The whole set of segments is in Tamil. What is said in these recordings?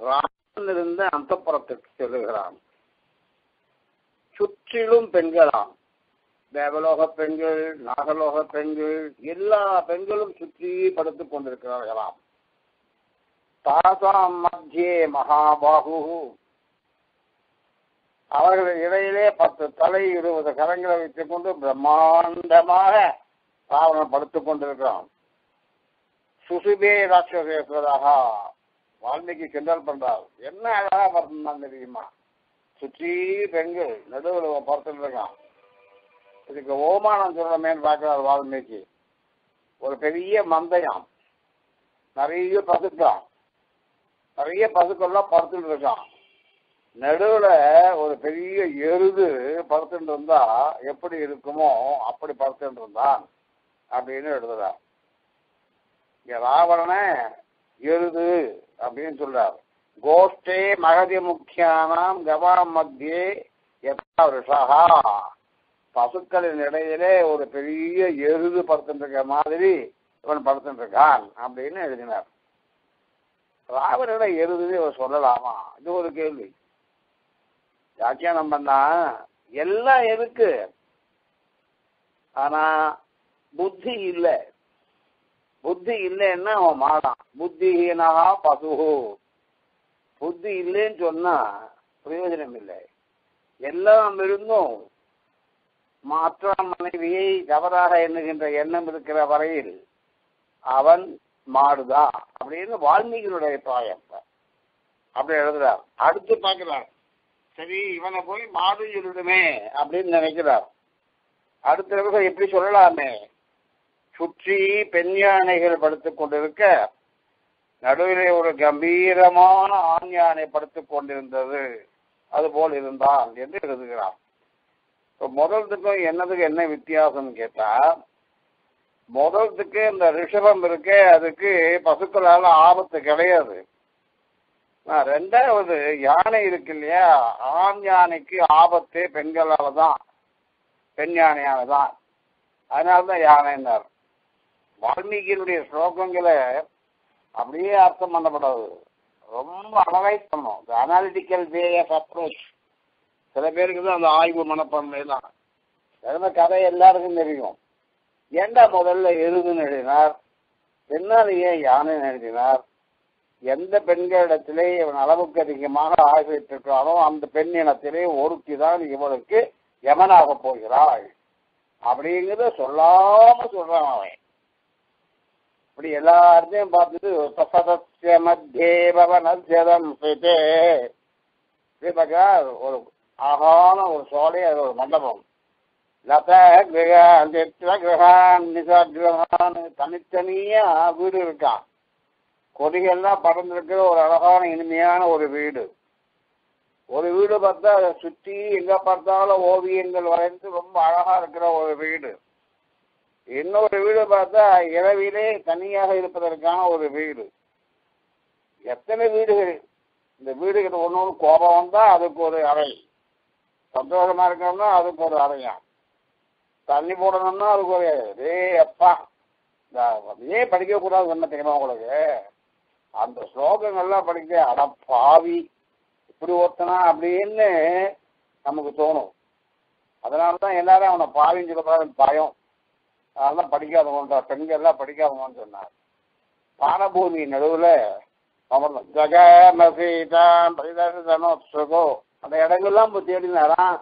ராமன் இருந்த அந்தப்புறத்துக்கு செல்லுகிறான். சுற்றிலும் பெண்களாம். தேவலோக பெண்கள் நாகலோக பெண்கள் எல்லா பெண்களும் சுற்றி படுத்துக் கொண்டிருக்கிறார்களாம். தாசாம் மத்தியே மகாபாகு. அவர்கள் இடையிலே பத்து தலை இருபது கரங்களை வைத்துக் கொண்டு பிரம்மாண்டமாக ராவணன் படுத்துக் கொண்டிருக்கிறான். சுசுபே ராட்சசேஸ்வராக வால்மீகி கிண்டல் பண்றார். என்ன அழகா படுத்திருந்தான் தெரியுமா? சுற்றி பெண்கள் நடுவில் படுத்துட்டு இருக்கான். இதுக்கு ஓமானம் சொல்லணுமேன்னு பார்க்கிறார் வால்மீகி. ஒரு பெரிய மந்தயம். நிறைய பசுக்கான் நிறைய பசுக்கள்லாம் படுத்துட்டு இருக்கான். நடுவில் ஒரு பெரிய எருது படுத்துட்டு இருந்தா எப்படி இருக்குமோ அப்படி படுத்துட்டு இருந்தான் அப்படின்னு எழுதுறார். இங்க ராவணனை எருது அப்படின்னு சொல்றார். கோஷ்டே மகதி முக்கியானாம் கவா மத்தியே எத்தா ரிஷகா பசுக்களின் இடையிலே ஒரு பெரிய எருது படுத்துட்டு இருக்க மாதிரி இவன் படுத்துட்டு இருக்கான் அப்படின்னு எழுதினார். ராவணோட எருதுன்னு இவர் சொல்லலாமா? இது ஒரு கேள்வி. வியாக்கியானம் பண்ணா எல்லாம் இருக்கு ஆனா புத்தி இல்லை. புத்தி இல்லைன்னா அவன் மாடான் புத்திஹீனகா பசுஹு. புத்தி இல்லைன்னு சொன்னா பிரயோஜனம் இல்லை. எல்லாம் இருந்தும் மாற்ற மனைவியை தவறாக எண்ணுகின்ற எண்ணம் இருக்கிற வரையில் அவன் மாடுதான் அப்படின்னு வால்மீகியுடைய தாயம் அப்படி எழுதுறார். அடுத்து பார்க்கிறார். சரி இவனை போய் மாடு சொல்லிடுமே அப்படின்னு நினைக்கிறார். அடுத்த நிமிஷம் எப்படி சொல்லலாமே? சுற்றி பெண் யானைகள் படுத்துக் கொண்டிருக்க நடுவிலே ஒரு கம்பீரமான ஆண் யானை படுத்துக் கொண்டிருந்தது. அது போல் இருந்தான் என்று எழுதுகிறான். இப்போ முதல்த்துக்கும் என்னதுக்கு என்ன வித்தியாசம் கேட்டா முதல்த்துக்கு இந்த ரிஷபம் இருக்கு அதுக்கு பசுக்களால் ஆபத்து கிடையாது. ரெண்டாவது யானை இருக்கு இல்லையா ஆண் யானைக்கு ஆபத்து பெண்களால தான் பெண் யானையால தான் அதனால்தான் யானைன்னார். வால்மீகியினுடைய ஸ்லோகங்களை அப்படியே அர்த்தம் பண்ணப்படாது. ரொம்ப அனலைஸ் பண்ணும் அனாலிட்டிக்கல் வே ஆஃப் அப்ரோச் சில பேருக்கு தான் அந்த ஆய்வு மனப்பான்மை தான். எதுனா கதை எல்லாருக்கும் தெரியும். ஏண்டா முதல்ல எருதுன்னு எழுதினார்? என்னால் ஏன் யானைன்னு எழுதினார்? எந்த பெண்களிடத்திலே இவன் அளவுக்கு அதிகமாக ஆகிவிட்டிருக்கிறானோ அந்த பெண் இனத்திலே ஒருத்தி தான் இவளுக்கு யமனாக போகிறாள். அப்படிங்கிறத சொல்லாம சொல்றான் அவன். இப்படி எல்லாத்தையும் பார்த்துட்டு சசதஸ்ய மத்தியே பவனத்யதம் சிதே ஒரு அழகான ஒரு சோலை அது ஒரு மண்டபம். லத கிரக சித்திர கிரகான் நிசா கிரகான் தனித்தனியா வீடு இருக்கான் கொடிகள்லாம் பறந்துருக்கிற ஒரு அழகான இனிமையான ஒரு வீடு. ஒரு வீடு பார்த்தா அதை சுற்றி எங்க பார்த்தாலும் ஓவியங்கள் வரைந்து ரொம்ப அழகா இருக்கிற ஒரு வீடு. இன்னொரு வீடு பார்த்தா இரவிலே தனியாக இருப்பதற்கான ஒரு வீடு. எத்தனை வீடுகள்? இந்த வீடுகள் ஒன்று ஒன்று கோபம் வந்தால் அதுக்கு ஒரு அறை. சந்தோஷமா இருக்கணும்னா அதுக்கு ஒரு அறையா. தண்ணி போடணும்னா அதுக்கு ஒரு ஏ அப்பா. ஏன் படிக்கக்கூடாது என்ன தெரியுமா உங்களுக்கு? அந்த ஸ்லோகங்கள்லாம் படிக்க அட பாவி. இப்படி ஒருத்தனா அப்படின்னு நமக்கு தோணும். அதனால தான் எல்லாரும் அவனை பாவின்னு சொல்லக்கூடாது பயம். அதெல்லாம் படிக்காதவங்க பெண்கள் எல்லாம் படிக்காதவன் சொன்னார். பானபூமி நடுவில் அமர்ந்தோம் ஜகம சீதாம் சுகோ அந்த இடங்கள்லாம் இப்போ தேடினாராம்.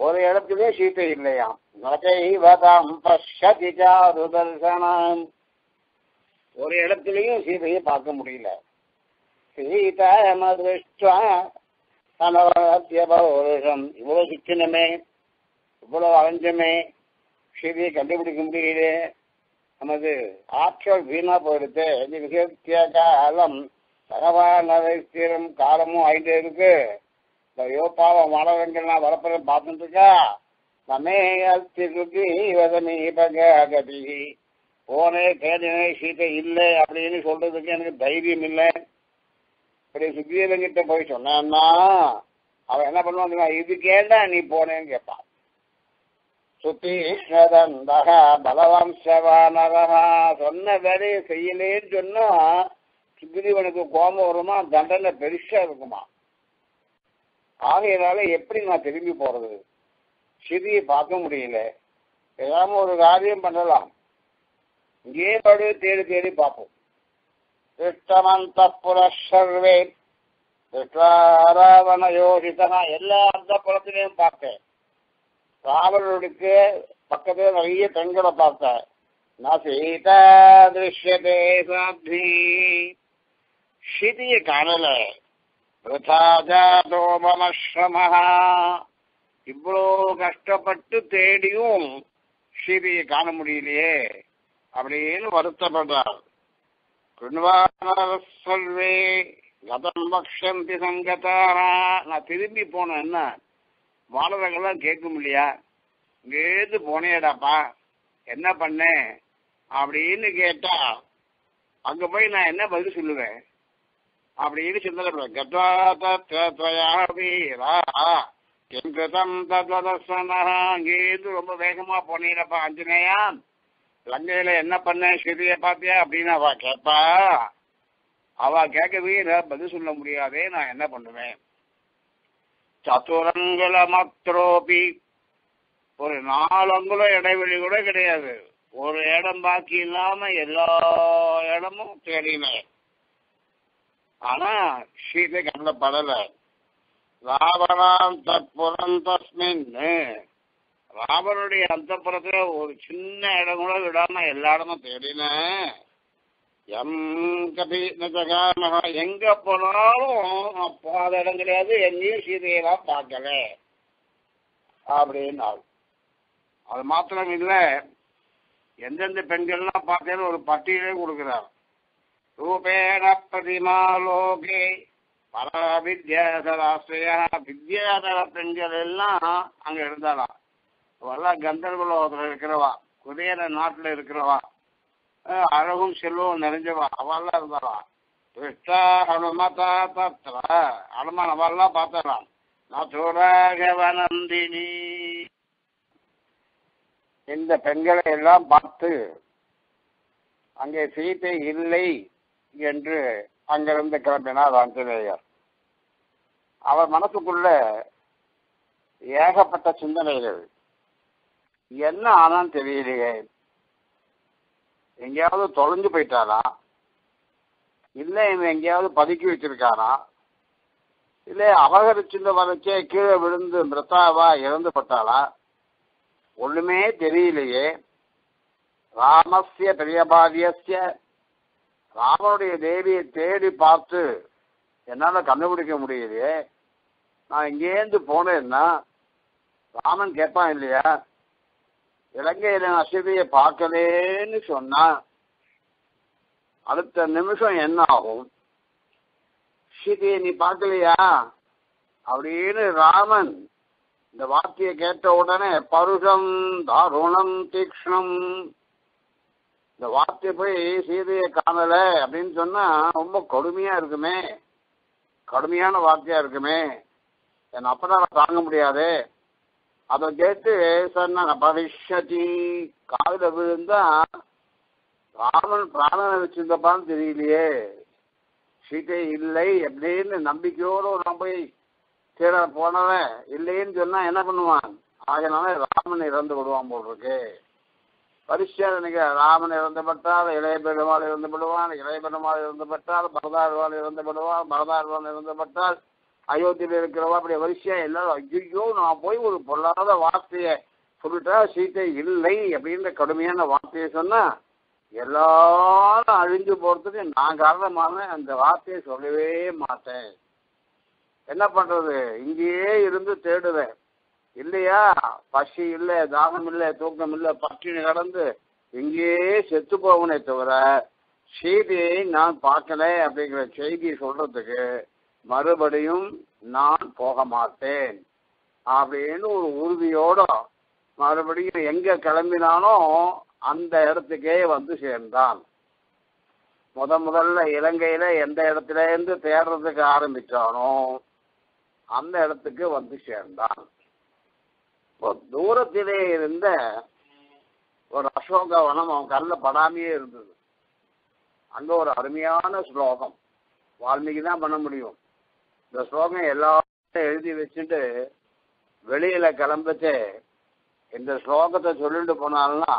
ஒரு இடத்துலயே சீட்டை இல்லையாம். நகைவதாம் பஷ்யதி சாருதர்சனம் ஒரு இடத்துலயும் சீதையை பார்க்க முடியல. சீதாமதிருஷ்டா இவ்வளவு சிக்கனமே இவ்வளவு அலைஞ்சமே சீதையை கண்டுபிடிக்க முடியல நமது ஆற்றல் வீணா போயிடுது. இது விசேத்திய காலம் பகவான் காலமும் ஆயிட்டே இருக்கு. இந்த யோபாவம் மாணவர்கள்லாம் வரப்பட பார்த்துட்டு இருக்கா? நமே போனே தேடினே சீட்டை இல்லை அப்படின்னு சொல்றதுக்கு எனக்கு தைரியம் இல்லை. இப்படி சுக்ரீவங்கிட்ட போய் சொன்னான்னா அவன் என்ன பண்ணுவான் இது நீ போனேன்னு கேட்பான். சுத்தீஸ்வரந்தக பலவம்சவானரா சொன்ன வேலையை செய்யலேன்னு சொன்னா சுக்ரீவனுக்கு கோபம் வருமா? தண்டனை பெருசா இருக்குமா? ஆகையினால எப்படி நான் திரும்பி போறது? சிறியை பார்க்க முடியல. ஏதாவது ஒரு காரியம் பண்ணலாம். இங்கே படு தேடி தேடி பார்ப்போம். திருஷ்டமந்த புரஷர்வே திருஷ்டாராவண யோகிதனா எல்லா அந்த புறத்திலையும் பார்த்தேன். ராவணனுக்கு பக்கத்துல நிறைய பெண்களை பார்த்தேன் நான் சீதா திருஷ்யதே சாத்வி. சிதிய காணல இவ்வளோ கஷ்டப்பட்டு தேடியும் சீதையை காண முடியலையே அப்படின்னு வருத்தப்படுறார். சொல்வே கதம் பக்ஷந்தி சங்கத்தாரா நான் திரும்பி போனேன் என்ன வானரங்கள்லாம் கேட்கும் இல்லையா? இங்கேருந்து போனேடாப்பா. என்ன பண்ணேன் அப்படின்னு கேட்டா அங்க போய் நான் என்ன பதில் சொல்லுவேன்? அப்படின்னு சிந்தனை கத்வா தத்வயா வீரா. கிருதம் அங்கேருந்து ரொம்ப வேகமா போனீங்கப்பா அஞ்சனேயா லங்கையில என்ன பண்ண? ஸ்ருதிய பாத்தியா அப்படின்னு அவ கேட்பா அவ கேட்கவே பதில் சொல்ல முடியாதே நான் என்ன பண்ணுவேன்? சதுரங்குல மாத்திரோபி ஒரு நாலு அங்குலம் இடைவெளி கூட கிடையாது. ஒரு இடம் பாக்கி இல்லாம எல்லா இடமும் தேடினேன் ஆனா சீதை கண்ணில் படல. ராவணாம் தற்புறம் தஸ்மின். ராவனுடைய அந்த புறத்துல ஒரு சின்ன இடம் கூட விடாம எல்லா இடமும் தேடினேன் எம் கபி நஜகாம எங்க போனாலும் போகாத இடம் கிடையாது. எங்கேயும் சீதையெல்லாம் பார்க்கல. அப்படின்னு அது மாத்திரம் இல்லை. எந்தெந்த பெண்கள்லாம் பார்த்தேன்னு ஒரு பட்டியலே கொடுக்குறார். ரூபேண பிரதிமா லோகே. பல வித்யாதராசிரியா வித்யாதர பெண்கள் எல்லாம் அங்கே இருந்தாலாம் அவெல்லாம் கந்தர்வலோகத்தில் இருக்கிறவா. குதிரை நாட்டில் இருக்கிறவா. அழகும் செல்வம் நிறைஞ்சவா அவெல்லாம் இருந்தாளா கிருஷ்ணா ஹனுமதா தத்ர ஹனுமான் அவெல்லாம் பார்த்தலாம் நதுராகவனந்தினி இந்த பெண்களை எல்லாம் பார்த்து அங்கே சீதை இல்லை என்று அங்கிருந்து கிளம்பினார் ஆஞ்சநேயர். அவர் மனசுக்குள்ள ஏகப்பட்ட சிந்தனைகள். என்ன ஆனான்னு தெரியலையே. எங்கேயாவது தொலைஞ்சு போயிட்டாரா? இல்லை இவன் எங்கேயாவது பதுக்கி வச்சிருக்காரா? இல்லை அபகரிச்சிருந்த வரைச்சே கீழே விழுந்து மிருத்தாவா இறந்து பட்டாளா? ஒண்ணுமே தெரியலையே. ராமஸ்ய பிரியபாரியஸ்ய ராமனுடைய தேவியை தேடி பார்த்து என்னால் கண்டுபிடிக்க முடியலையே. நான் இங்கேருந்து போனேன்னா ராமன் கேட்பான் இல்லையா? இலங்கையில நான் பார்க்கலேன்னு சொன்னா அடுத்த நிமிஷம் என்ன ஆகும்? சீதையை நீ பார்க்கலையா? அப்படின்னு ராமன் இந்த வார்த்தையை கேட்ட உடனே பருஷம் தாருணம் தீக்ஷ்ணம் இந்த வார்த்தை போய் சீதையை காணல அப்படின்னு சொன்னா ரொம்ப கொடுமையா இருக்குமே. கடுமையான வார்த்தையா இருக்குமே. என் அப்பதான் தாங்க முடியாது. அதை கேட்டு சொன்னாங்க பவிஷ்யதி காதல விழுந்தா ராமன் பிராணனை வச்சிருந்தப்பான்னு தெரியலையே. சீட்டை இல்லை. அப்படின்னு நம்பிக்கையோடு நான் போய் தேட போனவன் இல்லைன்னு சொன்னா என்ன பண்ணுவான்? ஆகையினால ராமன் இறந்து விடுவான் போல் இருக்கு. பரிசேதனைக்கு ராமன் இறந்துபட்டால் இளைய பெருமாள் இறந்து விடுவான் இளைய பெருமாள் இறந்துபட்டால் பரதாழ்வான் இறந்து விடுவான் பரதாழ்வான் இறந்துபட்டால் அயோத்தியில் இருக்கிறவா அப்படி வரிசையா எல்லாரும் ஐயோ நான் போய் ஒரு பொல்லாத வார்த்தையை சொல்லிட்டா சீத்தை இல்லை அப்படின்ற கடுமையான வார்த்தையை சொன்னா எல்லாரும் அழிஞ்சு போறதுக்கு நான் காரணமான அந்த வார்த்தையை சொல்லவே மாட்டேன். என்ன பண்றது? இங்கேயே இருந்து தேடுவேன். இல்லையா? பசி இல்லை தாகம் இல்லை தூக்கம் இல்லை பட்டினி கடந்து இங்கேயே செத்து போவனே தவிர செய்தியை நான் பார்க்கல அப்படிங்கிற செய்தியை சொல்றதுக்கு மறுபடியும் நான் போக மாட்டேன் அப்படின்னு ஒரு உறுதியோட மறுபடியும் எங்க கிளம்பினானோ அந்த இடத்துக்கே வந்து சேர்ந்தான். முத முதல்ல இலங்கையில எந்த இடத்துல இருந்து தேடுறதுக்கு ஆரம்பிச்சானோ அந்த இடத்துக்கு வந்து சேர்ந்தான். இப்போ தூரத்திலே இருந்த ஒரு அசோக வனம் அவன் கல்ல படாமையே இருந்தது. அங்க ஒரு அருமையான ஸ்லோகம். வால்மீகி தான் பண்ண முடியும். இந்த ஸ்லோகம் எல்லாத்தையும் எழுதி வச்சுட்டு வெளியில கிளம்பிச்சு இந்த ஸ்லோகத்தை சொல்லிட்டு போனால்னா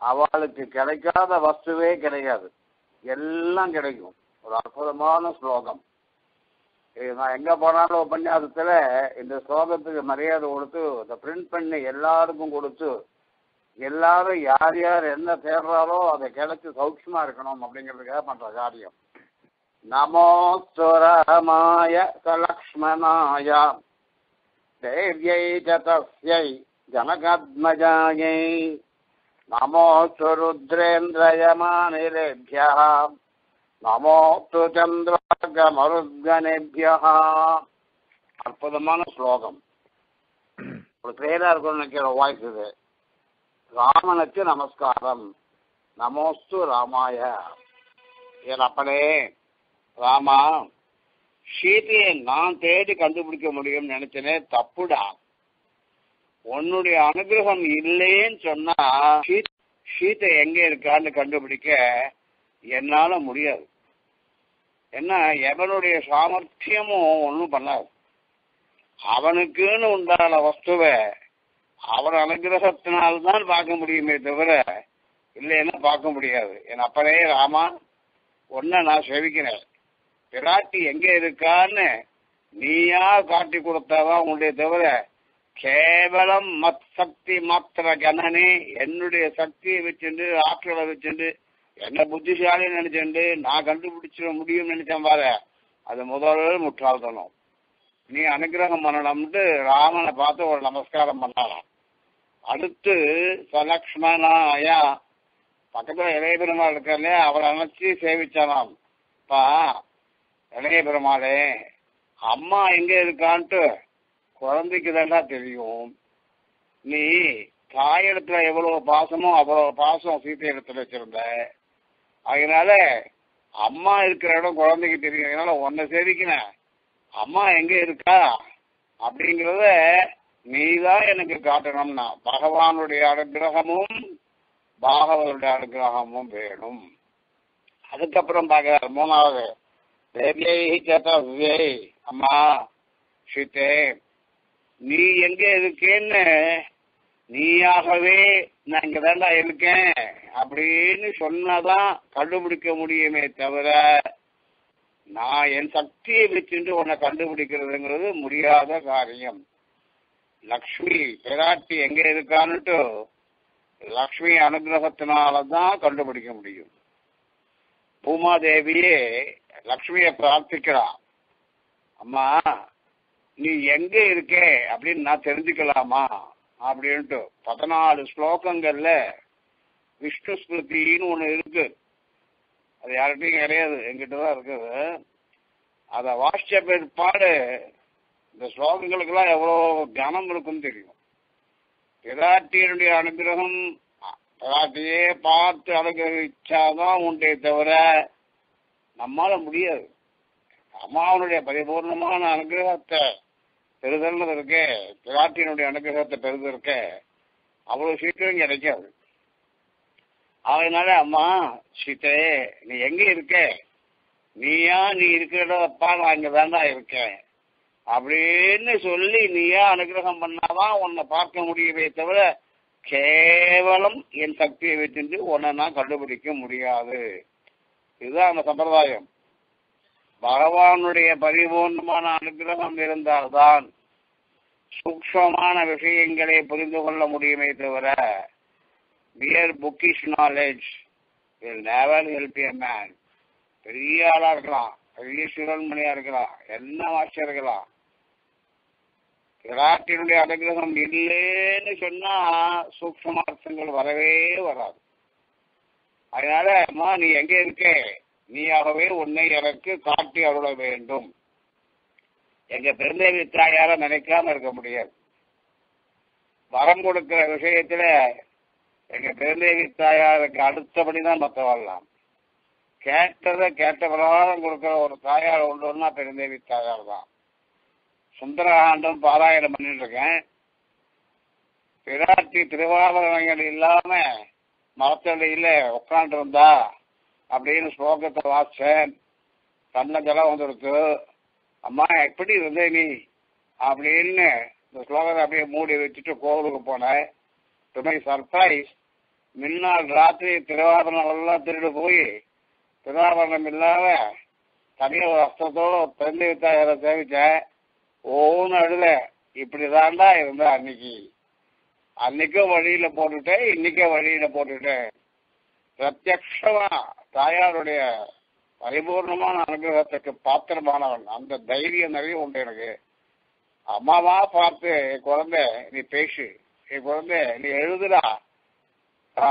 அவளுக்கு கிடைக்காத வஸ்துவே கிடைக்காது எல்லாம் கிடைக்கும். ஒரு அற்புதமான ஸ்லோகம். இது நான் எங்க போனாலும் உபன்யாசத்துல இந்த ஸ்லோகத்துக்கு மரியாதை கொடுத்து இதை பிரிண்ட் பண்ணி எல்லாருக்கும் கொடுத்து எல்லாரும் யார் யார் என்ன தேடுறாரோ அதை கிடைச்சி சௌக்கியமா இருக்கணும் அப்படிங்கிறதுக்காக பண்ற காரியம். நமோ சுரமாய சலக்ஷ்மணாய தேவ்யை ச தஸ்யை ஜனகாத்மஜாயை நமோ ருத்ரேந்திரயமானிலேभ्यः நமோ து சந்திரகமருத்கனேபியா அற்புதமான ஸ்லோகம். ஒரு பேரா இருக்கணும்னு நினைக்கிற வாய்ஸ் இது. ராமனுக்கு நமஸ்காரம். நமோஸ்து ராமாய. ஏன் அப்பனே ராமா சீதையை நான் தேடி கண்டுபிடிக்க முடியும்னு நினைச்சனே தப்புடா. உன்னுடைய அனுகிரகம் இல்லைன்னு சொன்னா சீதை எங்க இருக்கான்னு கண்டுபிடிக்க என்னால முடியாது. என்ன எவனுடைய சாமர்த்தியமும் ஒன்றும் பண்ணாது. அவனுக்குன்னு உண்டான வஸ்துவை அவன் அனுகிரகத்தினால்தான் பார்க்க முடியுமே தவிர இல்லைன்னா பார்க்க முடியாது. என் அப்பனே ராமா ஒன்ன நான் செவிக்கிறேன். பிராட்டி எங்க இருக்கான்னு நீயா காட்டி கொடுத்தாதான் உன்னுடைய தவிர? கேவலம் மத் சக்தி மாத்திர கணனி என்னுடைய சக்தியை வச்சுண்டு ஆற்றலை வச்சுண்டு என்ன புத்திசாலின்னு நினைச்சுண்டு நான் கண்டுபிடிச்சிட முடியும்னு நினைச்சேன் பாரு. அது முதல் முட்டாள்தனம். நீ அனுகிரகம் பண்ணணும்ட்டு ராமனை பார்த்து ஒரு நமஸ்காரம் பண்ணலாம். அடுத்து சலக்ஷ்மணாயா பக்கத்துல இளைய பெருமாள் இல்லையா அவரை அணைச்சி சேவிச்சானாம். பா இளைய பெருமாளே அம்மா எங்க இருக்கான்ட்டு குழந்தைக்கு தாண்டா தெரியும். நீ தாயிடத்துல எவ்வளவு பாசமோ அவ்வளவு பாசம் சீத்தை இடத்துல வச்சிருந்த. அதனால அம்மா இருக்கிற இடம் குழந்தைக்கு தெரியும். அதனால உன்னை சேவிக்கினேன் அம்மா எங்க இருக்கா? அப்படிங்கிறத நீதான் எனக்கு காட்டணும்னா பகவானுடைய அனுகிரகமும் பாகவனுடைய அனுகிரகமும் வேணும். அதுக்கப்புறம் பார்க்கிறார் மூணாவது. தேவையை கேட்டவே அம்மா சீத்தே நீ எங்க இருக்கேன்னு? நீயாகவே நான் இங்க தாண்டா இருக்கேன். அப்படின்னு சொன்னாதான் கண்டுபிடிக்க முடியுமே தவிர நான் என் சக்தியை வச்சுட்டு உன்னை கண்டுபிடிக்கிறதுங்கிறது முடியாத காரியம். லக்ஷ்மி பிராட்டி எங்க இருக்கான்னுட்டு லக்ஷ்மி அனுகிரகத்தினாலதான் கண்டுபிடிக்க முடியும். பூமாதேவியே லக்ஷ்மியை பிரார்த்திக்கிறான். அம்மா நீ எங்க இருக்கே அப்படின்னு நான் தெரிஞ்சுக்கலாமா? அப்படின்ட்டு பதினாலு ஸ்லோகங்கள்ல விஷ்ணு ஸ்மிருதின்னு ஒண்ணு இருக்கு. அது யார்கிட்டையும் கிடையாது எங்கிட்ட தான் இருக்குது. அதை வாசிச்ச பிற்பாடு இந்த ஸ்லோகங்களுக்கெல்லாம் எவ்வளோ கனம் இருக்குன்னு தெரியும். பிராட்டியனுடைய அனுகிரகம் பிராட்டியே பார்த்து அனுகிரகிச்சாதான் உண்டே தவிர நம்மால முடியாது. அம்மாவனுடைய பரிபூர்ணமான அனுகிரகத்தை பெறுதல்னு இருக்கே பிராட்டியினுடைய அனுகிரகத்தை பெறுதற்க இருக்கே அவ்வளவு சீக்கிரம் கிடைக்காது. அதனால அம்மா சீத்தே நீ எங்க இருக்க? நீயா நீ இருக்கிறப்பா நான் இங்க வேண்டாம் இருக்கேன். அப்படின்னு சொல்லி நீயா அனுகிரகம் பண்ணாதான் உன்னை பார்க்க முடியவே தவிர கேவலம் என் சக்தியை வச்சுட்டு உன்னை நான் கண்டுபிடிக்க முடியாது. இதுதான் அந்த சம்பிரதாயம். பகவானுடைய பரிபூர்ணமான அனுகிரகம் இருந்தால்தான் சூக்ஷமான விஷயங்களை புரிந்து கொள்ள முடியுமே தவிர mere bookish knowledge will never help a man பெரிய ஆளா இருக்கலாம் பெரிய சிவன்மணியா இருக்கலாம் என்ன வாட்சியா இருக்கலாம். விராட்டினுடைய அனுகிரகம் இல்லைன்னு சொன்னா சூக்ஷமார்த்தங்கள் வரவே வராது. அதனால அம்மா நீ எங்க இருக்க? நீயாகவே உன்னை எனக்கு காட்டி அருள வேண்டும். எங்க பெருந்தேவி தாயார நினைக்காம இருக்க முடியாது. வரம் கொடுக்கிற விஷயத்துல எங்க பெருந்தேவி தாயாருக்கு அடுத்தபடிதான் மத்த வரலாம். கேட்டதை கேட்ட பிரகாரம் கொடுக்கிற ஒரு தாயார் உண்டுன்னா பெருந்தேவி தாயார் தான். சுந்தரகாண்டம் பாராயணம் பண்ணிட்டு இருக்கேன். பிராட்டி திருவாபரணங்கள் இல்லாம மரத்தடியில உட்காந்து இருந்தா அப்படின்னு ஸ்லோகத்தை வாசிச்சேன். தன்ன ஜலம் வந்துருக்கு. அம்மா எப்படி இருந்த நீ? அப்படின்னு இந்த ஸ்லோகத்தை அப்படியே மூடி வச்சுட்டு கோவிலுக்கு போனேன். டு மை சர்ப்ரைஸ் முன்னாள் ராத்திரி திருவாபரணம் எல்லாம் திருடு போய் திருவாபரணம் இல்லாம தனிய வஸ்திரத்தோட தந்தை வித்தாயரை சேவிச்சேன். ஒவ்வொன்று அழுத இப்படிதான்டா இருந்தா அன்னைக்கு. அன்னைக்கும் வழியில போட்டுட்டேன் இன்னைக்கே வழியில போட்டுட்டேன். பிரத்யக்ஷமா தாயாருடைய பரிபூர்ணமான அனுகிரகத்துக்கு பாத்திரமானவன். அந்த தைரியம் நிறைய உண்டு எனக்கு. அம்மாவா பார்த்து என் குழந்தை நீ பேசு. என் குழந்தை நீ எழுதுடா.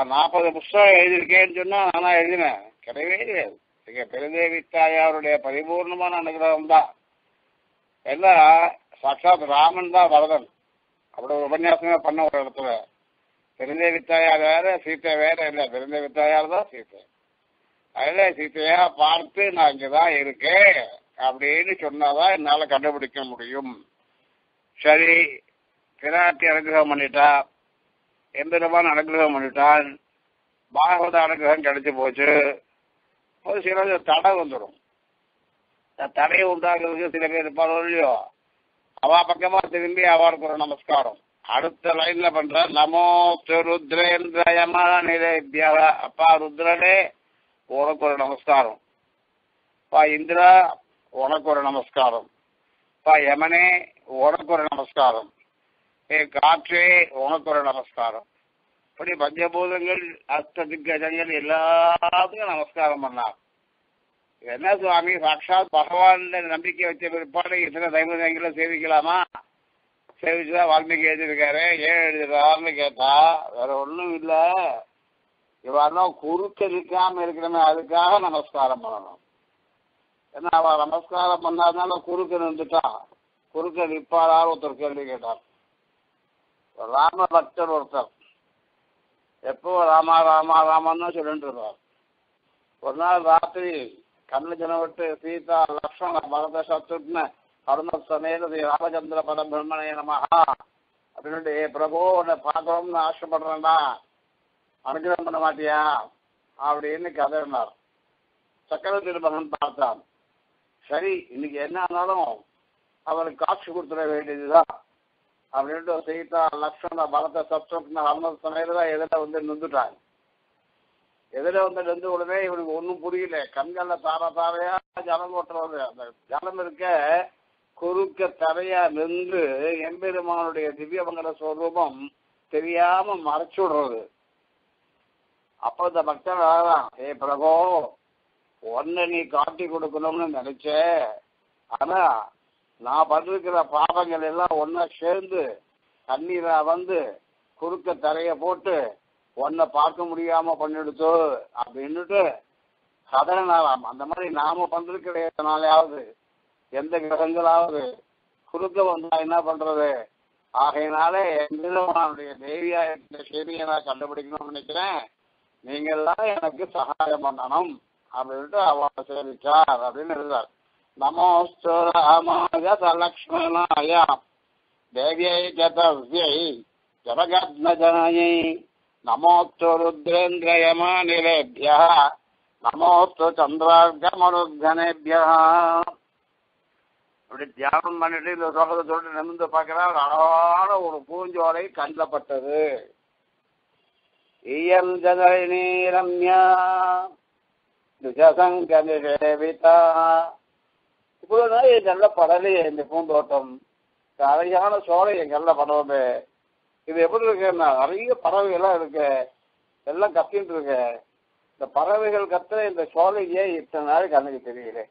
நாற்பது புஸ்தகம் எழுதியிருக்கேன்னு சொன்னா நானா எழுதினேன். கிடையவே கிடையாது. இங்க பெருதேவி தாயாருடைய பரிபூர்ணமான அனுகிரகம் தான். என்ன சாட்சாத் ராமன் தான் வரதன். அப்படி ஒரு உபன்யாசமே பண்ண ஒரு இடத்துல. பெருந்தேவி தாயார் வேற சீத்தை வேற இல்லை. பெருந்தேவி தாயார் தான் சீத்தை. அதில் சீத்தையா பார்த்து நான் இங்கே தான் இருக்கேன் அப்படின்னு சொன்னாதான் என்னால் கண்டுபிடிக்க முடியும். சரி பிராட்டி அனுகிரகம் பண்ணிட்டா. எம்பெருமான் அனுகிரகம் பண்ணிட்டான். பாகவத அனுகிரகம் கிடைச்சி போச்சு. ஒரு சில தடை வந்துடும். தடையை உண்டாக்குறதுக்கு சில பேர் இருப்பாரோ இல்லையோ? அவ பக்கமா திரும்பி அவருக்கு ஒரு நமஸ்காரம். அடுத்த லைன்ல பண்ற நமோ ருத்ரேந்திரயமா நிலைபியா அப்பா ருத்ரனே உனக்கு ஒரு நமஸ்காரம். பா இந்திரா உனக்கு ஒரு நமஸ்காரம். பா யமனே உனக்கு ஒரு நமஸ்காரம். ஏ காற்றே உனக்கு ஒரு நமஸ்காரம். இப்படி பஞ்சபூதங்கள் அஷ்ட திக்கஜங்கள் எல்லாத்துக்கும் நமஸ்காரம் பண்ணார். என்ன சுவாமி? சாட்சாத் பகவான் நம்பிக்கை வச்ச பிற்பாடு இத்தனை தெய்வங்களை சேவிக்கலாமா? சேவிச்சுதான் வால்மீகி எழுதியிருக்காரு. ஏன் எழுதிருக்காருன்னு கேட்டா வேற ஒன்றும் இல்லை. இவெல்லாம் குறுக்க நிற்காம இருக்கணுமே அதுக்காக நமஸ்காரம் பண்ணணும். ஏன்னா அவள் நமஸ்காரம் பண்ணாதனால குறுக்க நின்றுட்டான் குறுக்க நிற்பாரார் ஒருத்தர் கேள்வி கேட்டார். ராம பக்தர் ஒருத்தர். எப்போ ராமா ராமா ராமன்னு சொல்லிட்டு இருந்தார். ஒரு நாள் ராத்திரி கண்ணு சீதா லக்ஷ்மண பரத சத்ருக்ன அருண சமேத ராமச்சந்திர பத பிரம்மணே நமஹா. அப்படின்ட்டு ஏ பிரபு உன்னை பார்க்கணும்னு ஆசைப்படுறேன்டா. அனுகிரகம் பண்ண மாட்டியா? அப்படின்னு கதறினார். சக்கர மகன் பார்த்தான். சரி இன்னைக்கு என்ன ஆனாலும் அவனுக்கு காட்சி கொடுத்துட வேண்டியதுதான். அப்படின்ட்டு சீதா லக்ஷ்மண பரத சத்ருக்ன அருண சமேத எதிர வந்து நின்றுட்டாங்க. எதிர வந்து நின்று உடனே இவனுக்கு ஒன்றும் புரியல. கண்களில் தார தாரையா ஜலம் ஓட்டுறது அந்த ஜலம் இருக்க குறுக்க தரையா நின்று எம்பெருமானுடைய திவ்யமங்கல சுரூபம் தெரியாம மறைச்சு விடுறது. அப்ப இந்த பக்தன் அழகான் ஏ பிரபோ ஒன்ன நீ காட்டி கொடுக்கணும்னு நினைச்ச. ஆனா நான் பண்ணிருக்கிற பாவங்கள் எல்லாம் ஒன்னா சேர்ந்து தண்ணீரா வந்து குறுக்க தரைய போட்டு உன்னை பார்க்க முடியாம பண்ணிடுச்சு அப்படின்னுட்டு சதனாலாம் அந்த மாதிரி நாம பண்றதுனாலையாவது எந்த கிரகங்களாவது குறுக்க வந்தா என்ன பண்றது? ஆகையினால என்னுடைய தேவியா இருக்கிற சேமியை நான் கண்டுபிடிக்கணும்னு நினைக்கிறேன். நீங்க எல்லாம் எனக்கு சகாயம் பண்ணணும் அப்படின்ட்டு அவ சேமிச்சார் அப்படின்னு எழுதார் நமோஸ்து ராமாய லக்ஷ்மணாய தேவியை ஜதவ்யை ஜபகத்னஜனாயை நமோஸ்து ருத்ரேந்திரயமானிலேபிய நமோஸ்து அப்படி தியானம் பண்ணிட்டு இந்த சோகத்தை சொல்லிட்டு நிமிந்து பார்க்கிறா அழகான ஒரு பூஞ்சோலை கண்டப்பட்டது. இயம் ஜனனி ரம்யா துஜசங்க இவ்வளவு நாள் என் நல்ல படலையே இந்த பூந்தோட்டம். அழகான சோலை என் நல்ல படமே இது எப்படி இருக்குன்னா நிறைய பறவைகள்லாம் இருக்கு. எல்லாம் கத்திட்டு இருக்கு. இந்த பறவைகள் கத்துற இந்த சோலை ஏன் இத்தனை நாளைக்கு அன்னைக்கு தெரியல.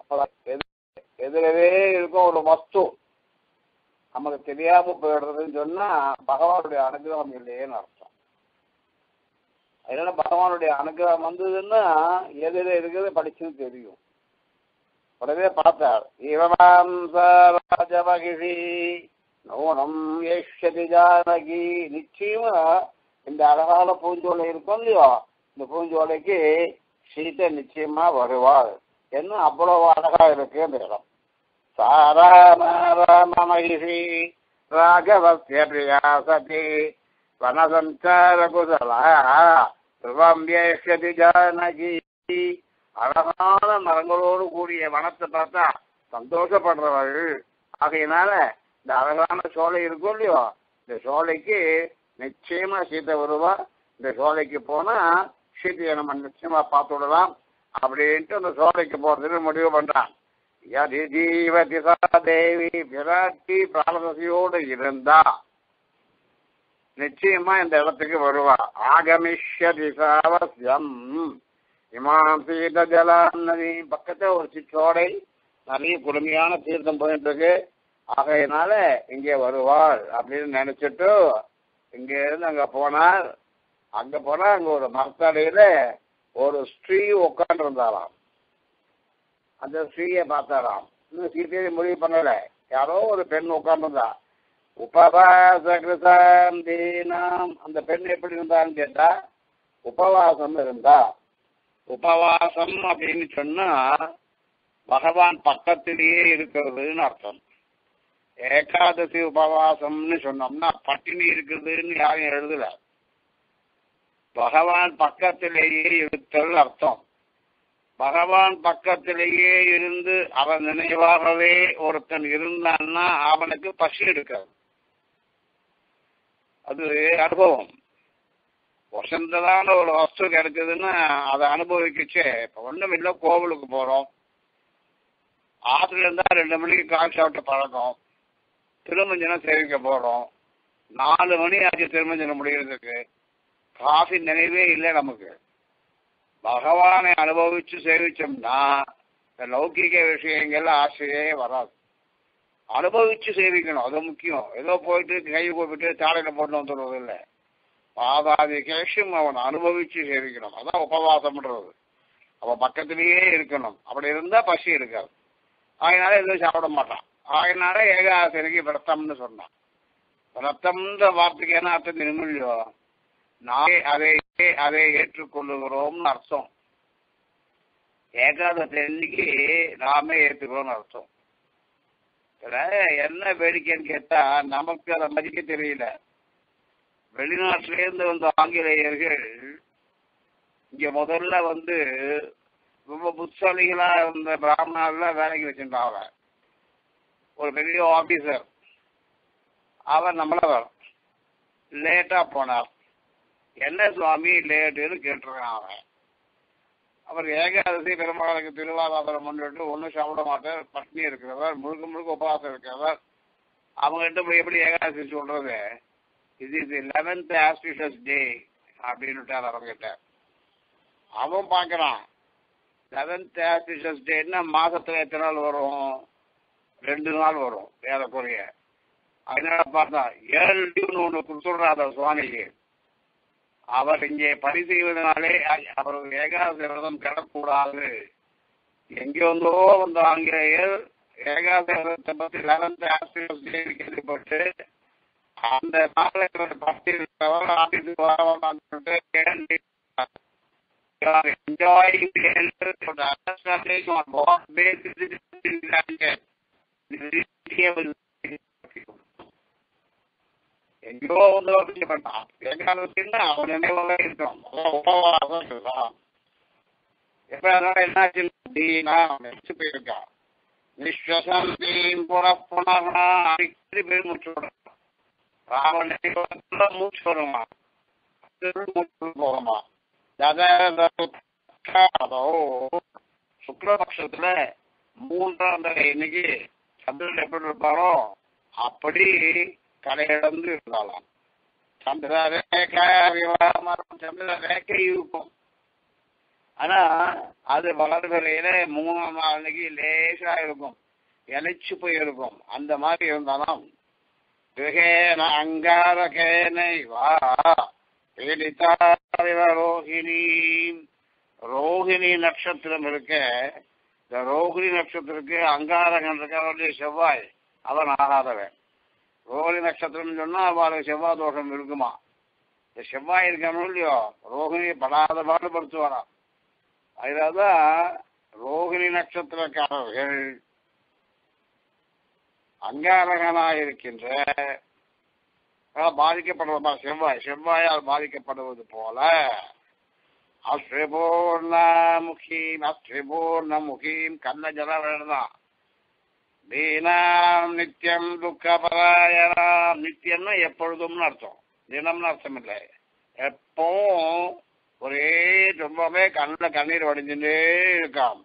அப்பதான் எது- எதிரவே இருக்கும் ஒரு வஸ்து. நமக்கு தெரியாம போயிடுறதுன்னு சொன்னா பகவானுடைய அனுகிரகம் இல்லையேன்னு அர்த்தம். அதனால பகவானுடைய அனுகிரகம் வந்ததுன்னா எதிர இருக்கிறது படிச்சுன்னு தெரியும். உடனே பார்த்தார். இவமாம் ராஜமகிஷி மௌனம் ஏஷதி ஜானகி. நிச்சயமா இந்த அழகான பூஞ்சோலை இருக்கும் இல்லையோ? இந்த பூஞ்சோலைக்கு சீதை நிச்சயமா வருவாள். என்ன அவ்வளவு அழகா இருக்கு அந்த இடம். சாராமகிஷி ராகவசிய பிரியாசதி வனசஞ்சார குசலா. ருவம் ஏஷதி ஜானகி. அழகான மரங்களோடு கூடிய வனத்தை பார்த்தா சந்தோஷப்படுறவர்கள். ஆகையினால இந்த அழகான சோலை இருக்கும் இல்லையோ? இந்த சோலைக்கு நிச்சயமா சீதை வருவா. இந்த சோலைக்கு போனா சீதையை நம்ம நிச்சயமா பார்த்து விடலாம் அப்படின்ட்டு அந்த சோலைக்கு போறதுன்னு முடிவு பண்றான். யதி தேவி பிராட்டி பிராணதசையோடு இருந்தா நிச்சயமா இந்த இடத்துக்கு வருவா. ஆகமிஷ திசாவசியம் இமாம் சீத ஜலாம் நதி பக்கத்துல ஒரு சிற்றோடை நிறைய குடுமையான தீர்த்தம் போயிட்டு இருக்கு. ஆகையினால இங்கே வருவாள் அப்படின்னு நினைச்சிட்டு இங்க இருந்து அங்க போனார். அங்க போனா அங்க ஒரு மரத்தடையில ஒரு ஸ்ரீ உட்கார்ந்து இருந்தாராம் அந்த ஸ்ரீயை பார்த்தாராம். இன்னும் சீத்தையை முடிவு பண்ணல. யாரோ ஒரு பெண் உட்கார்ந்துருந்தா உபவாசகிருதாம் தீனம் அந்த பெண் எப்படி இருந்தான்னு கேட்டா உபவாசம் இருந்தா. உபவாசம் அப்படின்னு சொன்னா பகவான் பக்கத்திலேயே இருக்கிறதுன்னு அர்த்தம். ஏகாதசி உபவாசம்னு சொன்னோம்னா பட்டினி இருக்குதுன்னு யாரும் எழுதல. பகவான் பக்கத்திலேயே இருத்தல் அர்த்தம். பகவான் பக்கத்திலேயே இருந்து அவன் நினைவாகவே ஒருத்தன் இருந்தான்னா அவனுக்கு பசி எடுக்காது. அது அனுபவம். வசந்ததான ஒரு வஸ்து கிடைக்குதுன்னா அதை அனுபவிக்கச்சே. இப்போ ஒன்றும் இல்லை கோவிலுக்கு போகிறோம் ஆற்றுல இருந்தா ரெண்டு மணிக்கு கால் சாப்பிட்ட பழக்கம். திருமஞ்சனம் சேவிக்க போகிறோம் நாலு மணி ஆச்சு திருமஞ்சனம் முடிகிறதுக்கு காஃபி நினைவே இல்லை நமக்கு. பகவானை அனுபவிச்சு சேவிச்சோம்னா இந்த லௌகிக விஷயங்கள்ல ஆசையே வராது. அனுபவிச்சு சேவிக்கணும் அது முக்கியம். ஏதோ போயிட்டு கை கூப்பிட்டு தாடையில போட்டு வந்துடுறது இல்லை பாதாதி கேஷம் அவன் அனுபவிச்சு சேவிக்கணும். அதான் உபவாசம்ன்றது. அவன் பக்கத்திலேயே இருக்கணும். அப்படி இருந்தா பசி இருக்காது. அதனால எதுவும் சாப்பிட மாட்டான். ஆகினார ஏகாசரிக்கு விரத்தம்னு சொன்னான். விரத்தம்ன்ற வார்த்தைக்கு என்ன அர்த்தம் தெரியுமில்லையோ? நாளை அதை அதை ஏற்றுக்கொள்ளுகிறோம்னு அர்த்தம். ஏகாதசி அன்னைக்கு நாமே ஏற்றுக்கிறோம்னு அர்த்தம். இதுல என்ன வேடிக்கைன்னு கேட்டா நமக்கு அதை மதிக்க தெரியல. வெளிநாட்டிலேருந்து வந்த ஆங்கிலேயர்கள் இங்க முதல்ல வந்து ரொம்ப புத்தாளிகளா இருந்த பிராமணர்லாம் வேலைக்கு வச்சிருந்தாங்க. ஒரு பெரிய ஆபீசர் அவர் நம்மளவர் லேட்டா போனார். என்ன சுவாமி லேட்டுன்னு கேட்டிருக்கான் அவன். அவர் ஏகாதசி பெருமாளுக்கு திருவாதாரம் பண்ணிட்டு ஒன்றும் சாப்பிட மாட்டார். பட்னி இருக்கிறவர் முழுக்க முழுக்க உபவாசம் இருக்கிறவர். அவங்ககிட்ட போய் எப்படி ஏகாதசி சொல்றது? இது இது லெவன்த் ஆஸ்பிஷஸ் டே அப்படின்னுட்டார் அவங்கிட்ட அவன் பார்க்கறான் லெவன்த் ஆஸ்பிஷஸ் டேன்னா மாசத்துல எத்தனை நாள் வரும்? ரெண்டு நாள் வரும் ஏறக்குறைய அதனால பார்த்தா ஏழு டியூன் ஒன்று கொடுத்துடுறாத சுவாமிஜி. அவர் இங்கே பணி செய்வதனாலே அவர் ஏகாதசி விரதம் கிடக்கூடாது எங்கேருந்தோ வந்த ஆங்கிலேயர் ஏகாதசி விரதத்தை பத்தி லெவன்த் ஆஸ்பிஷஸ் கேள்விப்பட்டு அந்த நாளை இவர் பக்தி இருக்கிறவர் ஆபீஸுக்கு வரவன்னு சொல்லிட்டு enjoying எங்கேயோ வந்து அவன் நினைவாக எப்ப அதனால என்னாச்சு? அப்படின்னா மெச்சு போயிருக்கான் நிஸ்வசந்தீம் புன புனகா அடிக்கடி பேர் மூச்சு விடுறான் ராமன் நினைவாக மூச்சு மூச்சு மூன்றாம் தடவை இன்னைக்கு சந்திரன் எப்படி இருப்பாரோ அப்படி கரையிடந்து இருந்தாலாம். சந்திர ரேகை சந்திர ரேகை இருக்கும் ஆனா அது வளர்கிறையில மூணாம் அன்னைக்கு லேசா இருக்கும். இணைச்சு போய் இருக்கும். அந்த மாதிரி இருந்தாலும் கிரகேன அங்காரகேனை வா ரோஹிணி ரோஹிணி நட்சத்திரம் இருக்க இந்த ரோகிணி நட்சத்திரத்துக்கு அங்காரகன் இருக்க செவ்வாய் அவன் ஆகாதவன். ரோகிணி நட்சத்திரம்னு சொன்னால் அவளுக்கு செவ்வாய் தோஷம் இருக்குமா? இந்த செவ்வாய் இருக்கணும் இல்லையோ? ரோஹிணி படாத பாடுபடுத்துவாராம் அதனால தான் ரோகிணி நட்சத்திரக்காரர்கள் அங்காரகனாயிருக்கின்ற பாதிக்கப்படுறதா செவ்வாய் செவ்வாயால் பாதிக்கப்படுவது போல அஸ்ரிபூர்ணமுகீம் அஸ்ரிபூர்ணமுகீம் கண்ண ஜலம் தீனாம் நித்தியம் துக்கபராயணாம் நித்தியம்னா எப்பொழுதும்னு அர்த்தம் தினம்னு அர்த்தம் இல்லை எப்பவும் ஒரே ரொம்பவே கண்ணில் கண்ணீர் வடிஞ்சுட்டே இருக்காம்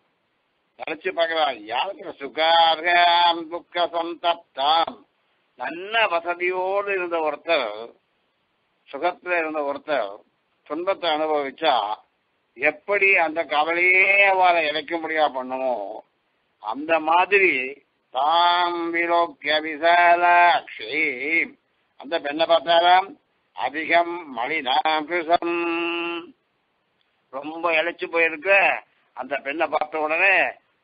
நினைச்சு பார்க்கலாம் யாருக்கு சுகார்காம் துக்க சந்தப்தாம் நல்ல வசதியோடு இருந்த ஒருத்தர் சுகத்துல இருந்த ஒருத்தர் துன்பத்தை அனுபவிச்சா எப்படி அந்த கவலையே அவளை இழைக்க முடியா பண்ணுமோ அந்த மாதிரி தாம் விலோக்கிய விசாலாட்சி அந்த பெண்ணை பார்த்தாராம் அதிகம் மலினாம் ரொம்ப இழைச்சு போயிருக்க அந்த பெண்ணை பார்த்த உடனே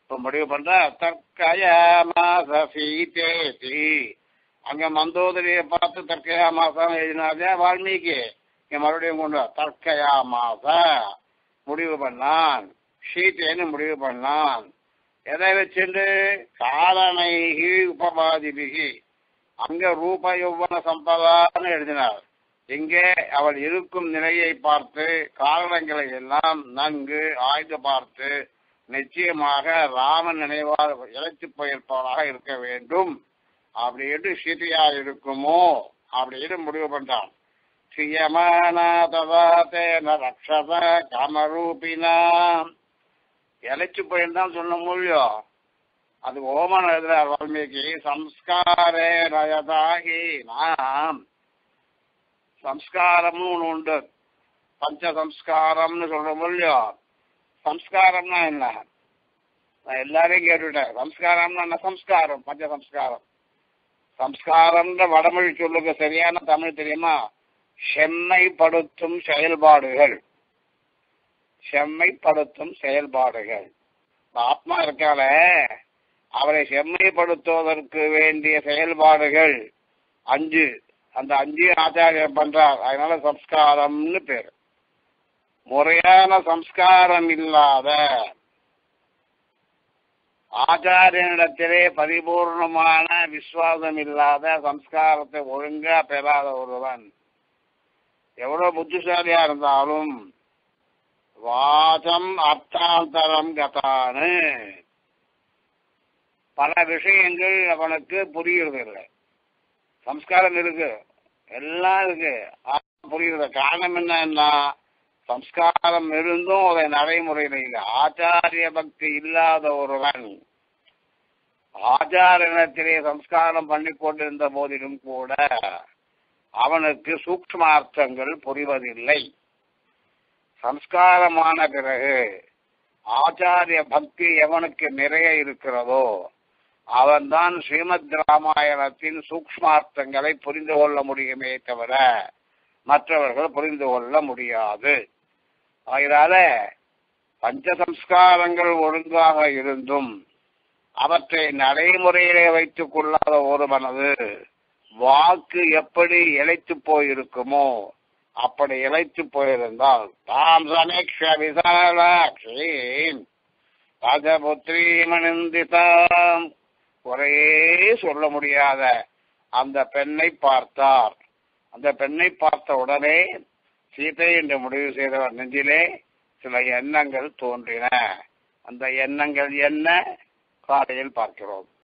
இப்ப முடிவு பண்ற தற்கயா மாச அங்க மந்தோதரியை பார்த்து தற்கயா மாசம் எழுதினாதே வால்மீகி? இங்க மறுபடியும் கொண்டு தற்கயா மாச முடிவு பண்ணான். சீத்தேன்னு முடிவு பண்ணான். எதை வச்சுண்டு காலனைகி உபபாதிபிகி அங்க ரூப யௌவன சம்பதான்னு எழுதினார். இங்கே அவள் இருக்கும் நிலையை பார்த்து காரணங்களை எல்லாம் நன்கு ஆய்ந்து பார்த்து நிச்சயமாக ராமன் நினைவாக இழைத்து போயிருப்பவனாக இருக்க வேண்டும். அப்படின்னு சீதையா இருக்குமோ? அப்படின்னு முடிவு பண்றான் சியமானதேன ரக்ஷத காமரூபினா. இழைச்சு போயிருந்தான் சொன்ன முடியும் அது ஓமான எழுதுறார் வால்மீகி. சம்ஸ்காரே நயதாகி நாம். சம்ஸ்காரம்னு ஒண்ணு உண்டு. பஞ்ச சம்ஸ்காரம்னு சொல்ற முடியும் சம்ஸ்காரம்னா என்ன? நான் எல்லாரையும் கேட்டுட்டேன். சம்ஸ்காரம்னா என்ன? சம்ஸ்காரம் பஞ்ச சம்ஸ்காரம் சம்ஸ்காரம்ன்ற வடமொழி சொல்லுக்கு சரியான தமிழ் தெரியுமா? செம்மைப்படுத்தும் செயல்பாடுகள். செம்மைப்படுத்தும் செயல்பாடுகள். ஆத்மா இருக்கால அவரை செம்மைப்படுத்துவதற்கு வேண்டிய செயல்பாடுகள் அஞ்சு. அந்த அஞ்சு ஆச்சாரியர் பண்றார். அதனால சம்ஸ்காரம்னு பேர். முறையான சம்ஸ்காரம் இல்லாத ஆச்சாரியனிடத்திலே பரிபூர்ணமான விசுவாசம் இல்லாத சம்ஸ்காரத்தை ஒழுங்கா பெறாத ஒருவன் எவ்வளோ புத்திசாலியாக இருந்தாலும் வாசம் அர்த்தாந்தரம் கதான்னு பல விஷயங்கள் அவனுக்கு புரியுறது இல்லை சம்ஸ்காரம் இருக்கு. எல்லாம் இருக்கு. புரியுறது காரணம் என்னன்னா சம்ஸ்காரம் இருந்தும் அதை நடைமுறையில் இல்லை ஆச்சாரிய பக்தி இல்லாத ஒருவன் ஆச்சாரியனத்திலே சம்ஸ்காரம் பண்ணி கொண்டிருந்த போதிலும் கூட அவனுக்கு சூக்மார்த்தங்கள் புரிவதில்லை. சம்ஸ்காரமான பிறகு ஆச்சாரிய பக்தி எவனுக்கு நிறைய இருக்கிறதோ அவன்தான் ஸ்ரீமத் ராமாயணத்தின் சூக்மார்த்தங்களை புரிந்து கொள்ள முடியுமே தவிர மற்றவர்கள் புரிந்து கொள்ள முடியாது. அதனால பஞ்சசம்ஸ்காரங்கள் ஒழுங்காக இருந்தும் அவற்றை நடைமுறையிலே வைத்துக் கொள்ளாத ஒருவனது வாக்கு எப்படி இழைத்து போயிருக்குமோ அப்படி இழைத்து போயிருந்தால் தாம் சமேக்ஷ விசாலாட்சி ராஜபுத்திரி மணிந்திதாம் குறையே சொல்ல முடியாத அந்த பெண்ணை பார்த்தார். அந்த பெண்ணை பார்த்த உடனே சீதை என்று முடிவு செய்தவர் நெஞ்சிலே சில எண்ணங்கள் தோன்றின. அந்த எண்ணங்கள் என்ன? காலையில் பார்க்கிறோம்.